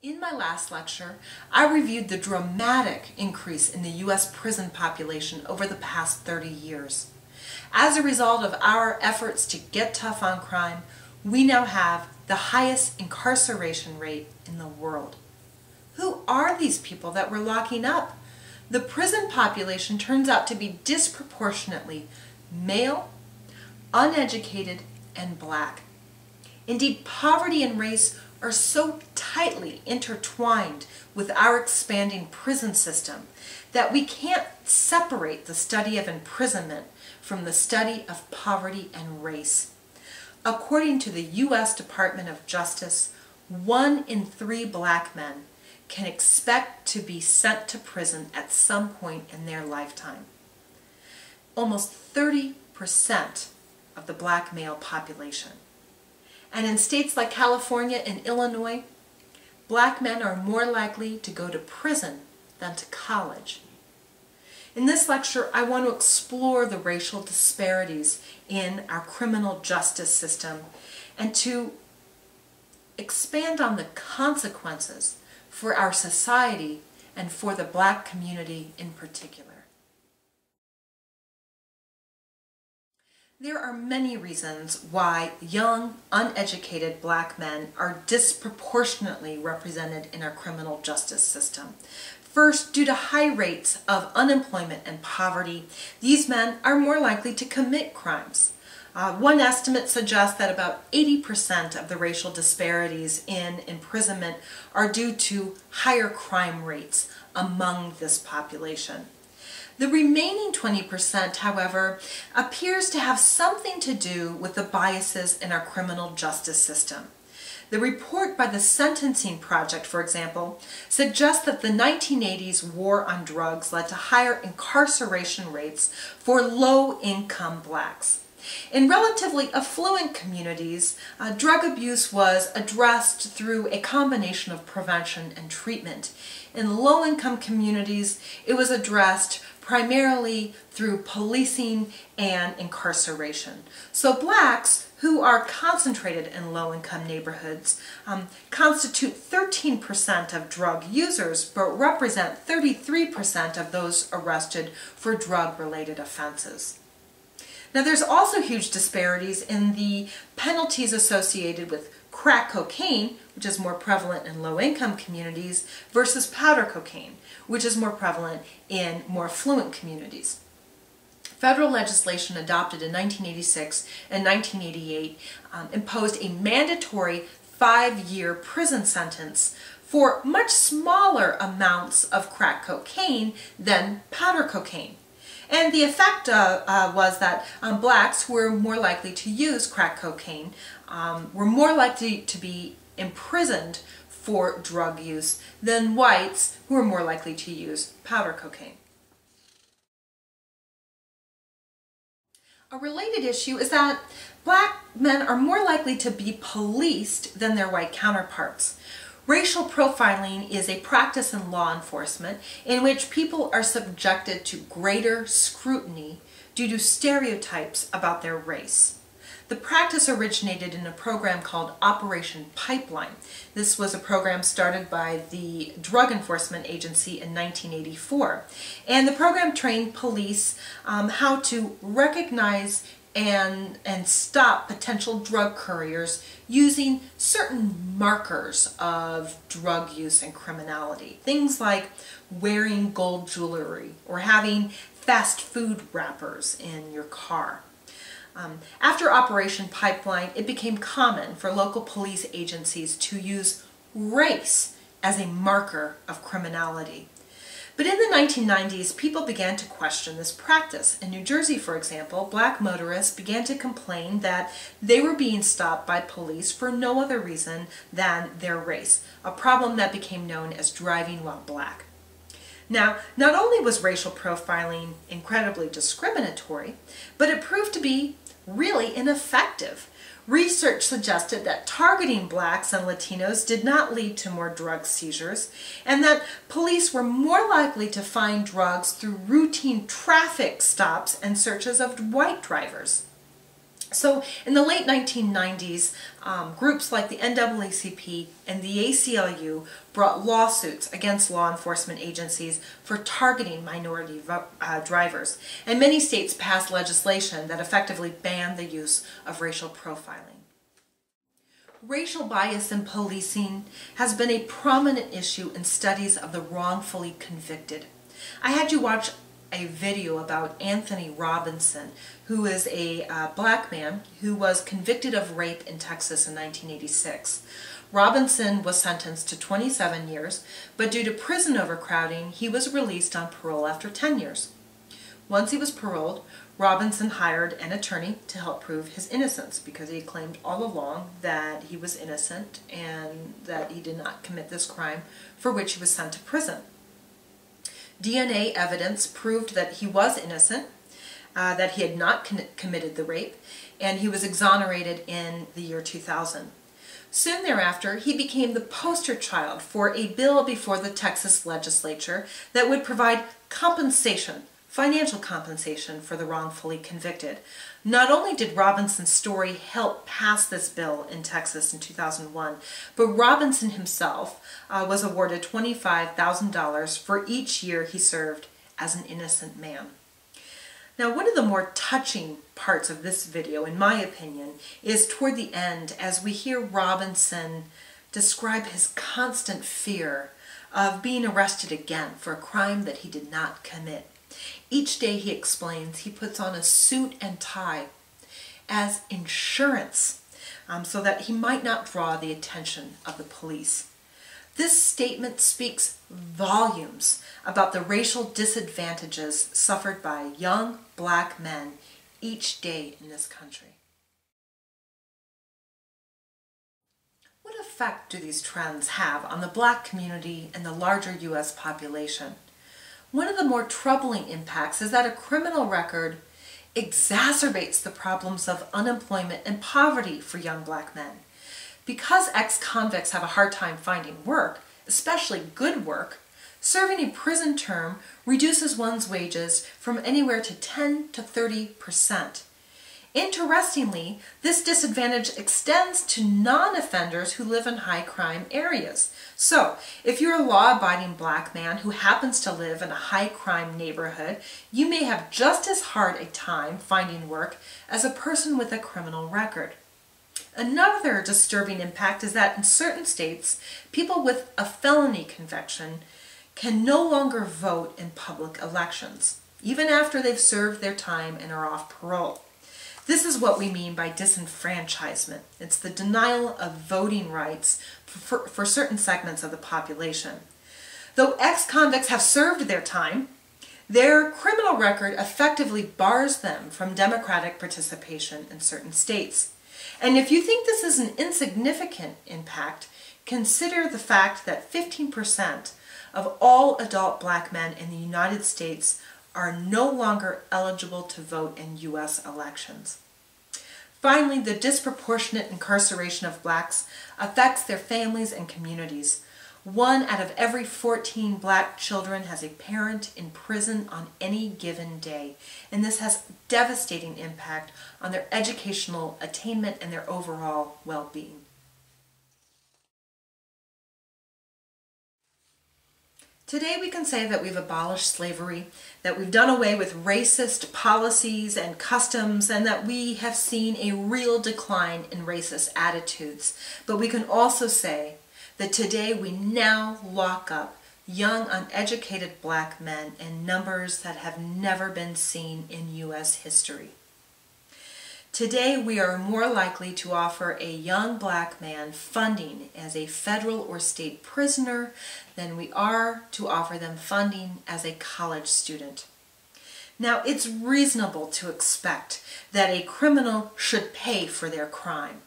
In my last lecture, I reviewed the dramatic increase in the U.S. prison population over the past 30 years. As a result of our efforts to get tough on crime, we now have the highest incarceration rate in the world. Who are these people that we're locking up? The prison population turns out to be disproportionately male, uneducated, and black. Indeed, poverty and race are so tightly intertwined with our expanding prison system that we can't separate the study of imprisonment from the study of poverty and race. According to the U.S. Department of Justice, one in three black men can expect to be sent to prison at some point in their lifetime. Almost 30% of the black male population. And in states like California and Illinois, black men are more likely to go to prison than to college. In this lecture, I want to explore the racial disparities in our criminal justice system and to expand on the consequences for our society and for the black community in particular. There are many reasons why young, uneducated black men are disproportionately represented in our criminal justice system. First, due to high rates of unemployment and poverty, these men are more likely to commit crimes. Uh, one estimate suggests that about 80% of the racial disparities in imprisonment are due to higher crime rates among this population. The remaining 20%, however, appears to have something to do with the biases in our criminal justice system. The report by the Sentencing Project, for example, suggests that the 1980s war on drugs led to higher incarceration rates for low-income blacks. In relatively affluent communities, uh, drug abuse was addressed through a combination of prevention and treatment. In low-income communities, it was addressed primarily through policing and incarceration. So blacks who are concentrated in low-income neighborhoods um, constitute 13% of drug users but represent 33% of those arrested for drug-related offenses. Now there's also huge disparities in the penalties associated with crack cocaine, which is more prevalent in low-income communities, versus powder cocaine, which is more prevalent in more affluent communities. Federal legislation adopted in 1986 and 1988 um, imposed a mandatory five-year prison sentence for much smaller amounts of crack cocaine than powder cocaine. And the effect uh, uh, was that um, blacks who were more likely to use crack cocaine um, were more likely to be imprisoned for drug use than whites who were more likely to use powder cocaine. A related issue is that black men are more likely to be policed than their white counterparts. Racial profiling is a practice in law enforcement in which people are subjected to greater scrutiny due to stereotypes about their race. The practice originated in a program called Operation Pipeline. This was a program started by the Drug Enforcement Agency in 1984. And the program trained police um, how to recognize and, and stop potential drug couriers using certain markers of drug use and criminality. Things like wearing gold jewelry or having fast food wrappers in your car. Um, after Operation Pipeline, it became common for local police agencies to use race as a marker of criminality. But in the 1990s, people began to question this practice. In New Jersey, for example, black motorists began to complain that they were being stopped by police for no other reason than their race, a problem that became known as driving while black. Now, not only was racial profiling incredibly discriminatory, but it proved to be really ineffective. Research suggested that targeting blacks and Latinos did not lead to more drug seizures and that police were more likely to find drugs through routine traffic stops and searches of white drivers. So in the late 1990s, um, groups like the NAACP and the ACLU brought lawsuits against law enforcement agencies for targeting minority uh, drivers, and many states passed legislation that effectively banned the use of racial profiling. Racial bias in policing has been a prominent issue in studies of the wrongfully convicted. I had you watch a video about Anthony Robinson, who is a uh, black man who was convicted of rape in Texas in 1986. Robinson was sentenced to 27 years, but due to prison overcrowding, he was released on parole after 10 years. Once he was paroled, Robinson hired an attorney to help prove his innocence because he claimed all along that he was innocent and that he did not commit this crime for which he was sent to prison. DNA evidence proved that he was innocent, uh, that he had not committed the rape, and he was exonerated in the year 2000. Soon thereafter, he became the poster child for a bill before the Texas legislature that would provide compensation financial compensation for the wrongfully convicted. Not only did Robinson's story help pass this bill in Texas in 2001, but Robinson himself uh, was awarded $25,000 for each year he served as an innocent man. Now, one of the more touching parts of this video, in my opinion, is toward the end as we hear Robinson describe his constant fear of being arrested again for a crime that he did not commit. Each day, he explains, he puts on a suit and tie as insurance um, so that he might not draw the attention of the police. This statement speaks volumes about the racial disadvantages suffered by young black men each day in this country. What effect do these trends have on the black community and the larger U.S. population? One of the more troubling impacts is that a criminal record exacerbates the problems of unemployment and poverty for young black men. Because ex-convicts have a hard time finding work, especially good work, serving a prison term reduces one's wages from anywhere to 10 to 30 percent. Interestingly, this disadvantage extends to non-offenders who live in high crime areas. So, if you're a law-abiding black man who happens to live in a high crime neighborhood, you may have just as hard a time finding work as a person with a criminal record. Another disturbing impact is that in certain states, people with a felony conviction can no longer vote in public elections, even after they've served their time and are off parole. This is what we mean by disenfranchisement. It's the denial of voting rights for, for, certain segments of the population. Though ex-convicts have served their time, their criminal record effectively bars them from democratic participation in certain states. And if you think this is an insignificant impact, consider the fact that 15% of all adult black men in the United States are no longer eligible to vote in U.S. elections. Finally, the disproportionate incarceration of blacks affects their families and communities. One out of every 14 black children has a parent in prison on any given day, and this has devastating impact on their educational attainment and their overall well-being. Today we can say that we've abolished slavery, that we've done away with racist policies and customs, and that we have seen a real decline in racist attitudes. But we can also say that today we now lock up young uneducated black men in numbers that have never been seen in U.S. history. Today, we are more likely to offer a young black man funding as a federal or state prisoner than we are to offer them funding as a college student. Now, it's reasonable to expect that a criminal should pay for their crime.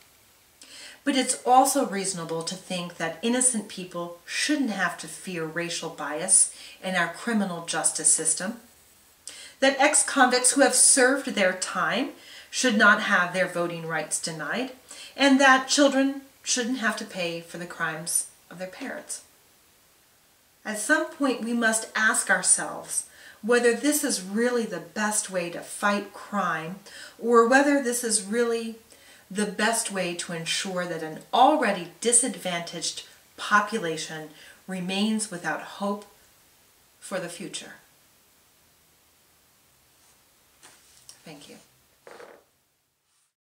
But it's also reasonable to think that innocent people shouldn't have to fear racial bias in our criminal justice system. That ex-convicts who have served their time should not have their voting rights denied, and that children shouldn't have to pay for the crimes of their parents. At some point, we must ask ourselves whether this is really the best way to fight crime or whether this is really the best way to ensure that an already disadvantaged population remains without hope for the future. Thank you.